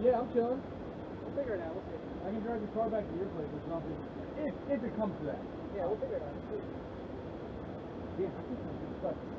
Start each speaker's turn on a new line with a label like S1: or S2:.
S1: Yeah, I'm chilling.
S2: We'll figure it out. We'll see.
S1: I can drive the car back to your place or something. If, if it comes to that.
S2: Yeah, we'll figure it out.
S1: Yeah, I think I'm just